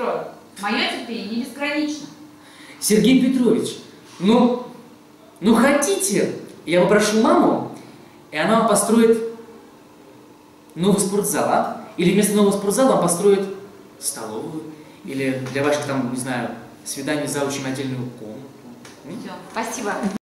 устроил. Мое терпение не безгранично. Сергей Петрович, ну, ну хотите, я попрошу маму, и она вам построит новый спортзал, а? Или вместо нового спортзала вам построит столовую, или для ваших там, не знаю, свиданий за очень отдельную комнату. Все, спасибо.